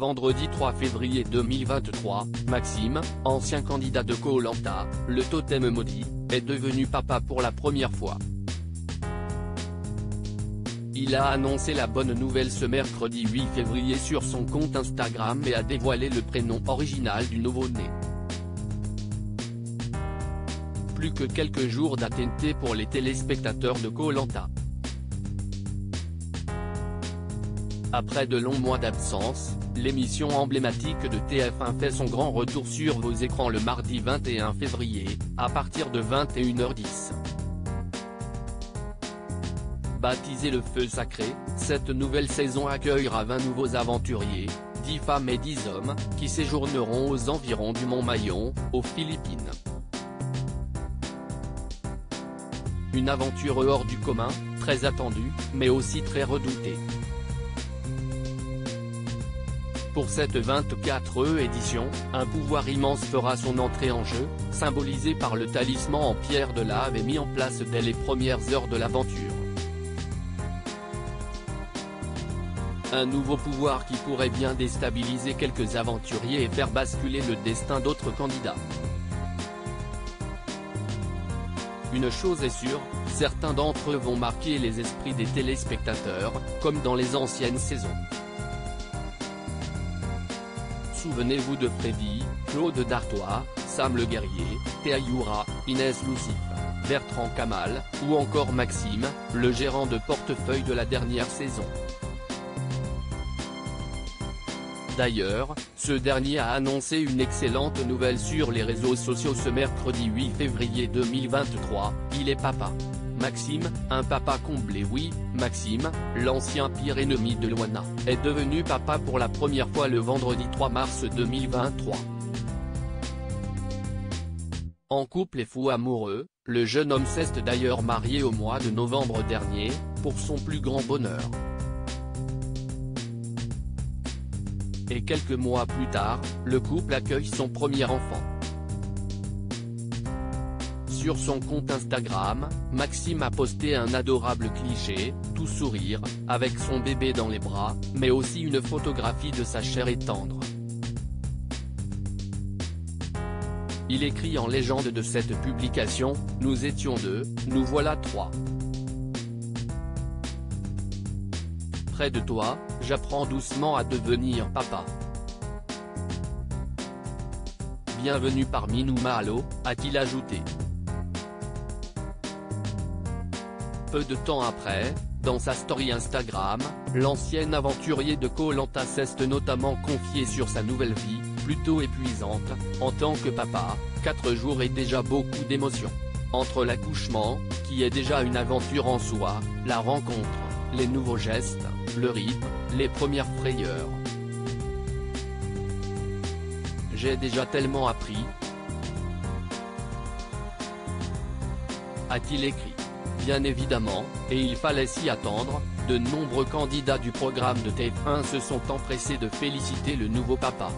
vendredi 3 février 2023, Maxime, ancien candidat de Koh-Lanta, le totem maudit, est devenu papa pour la première fois. Il a annoncé la bonne nouvelle ce mercredi 8 février sur son compte Instagram et a dévoilé le prénom original du nouveau-né. Plus que quelques jours d'ATNT pour les téléspectateurs de Koh-Lanta. Après de longs mois d'absence, l'émission emblématique de TF1 fait son grand retour sur vos écrans le mardi 21 février, à partir de 21h10. Baptisé le feu sacré, cette nouvelle saison accueillera 20 nouveaux aventuriers, 10 femmes et 10 hommes, qui séjourneront aux environs du Mont Mayon, aux Philippines. Une aventure hors du commun, très attendue, mais aussi très redoutée. Pour cette 24e édition, un pouvoir immense fera son entrée en jeu, symbolisé par le talisman en pierre de lave et mis en place dès les premières heures de l'aventure. Un nouveau pouvoir qui pourrait bien déstabiliser quelques aventuriers et faire basculer le destin d'autres candidats. Une chose est sûre, certains d'entre eux vont marquer les esprits des téléspectateurs, comme dans les anciennes saisons. Souvenez-vous de Freddy, Claude Dartois, Sam le Guerrier, Théa Youra, Inès Lucif, Bertrand Kamal, ou encore Maxime, le gérant de portefeuille de la dernière saison. D'ailleurs, ce dernier a annoncé une excellente nouvelle sur les réseaux sociaux ce mercredi 8 février 2023, il est papa. Maxime, un papa comblé oui, Maxime, l'ancien pire ennemi de Loana, est devenu papa pour la première fois le vendredi 3 mars 2023. En couple et fou amoureux, le jeune homme s'est d'ailleurs marié au mois de novembre dernier, pour son plus grand bonheur. Et quelques mois plus tard, le couple accueille son premier enfant. Sur son compte Instagram, Maxime a posté un adorable cliché, tout sourire, avec son bébé dans les bras, mais aussi une photographie de sa chair et tendre. Il écrit en légende de cette publication, Nous étions deux, nous voilà trois. De toi, j'apprends doucement à devenir papa. Bienvenue parmi nous Mahalo, a-t-il ajouté. Peu de temps après, dans sa story Instagram, l'ancien aventurier de Koh-Lanta s'est notamment confié sur sa nouvelle vie, plutôt épuisante, en tant que papa, 4 jours et déjà beaucoup d'émotions. Entre l'accouchement, qui est déjà une aventure en soi, la rencontre, les nouveaux gestes, le rythme, les premières frayeurs. J'ai déjà tellement appris. A-t-il écrit? Bien évidemment, et il fallait s'y attendre, de nombreux candidats du programme de TF1 se sont empressés de féliciter le nouveau papa.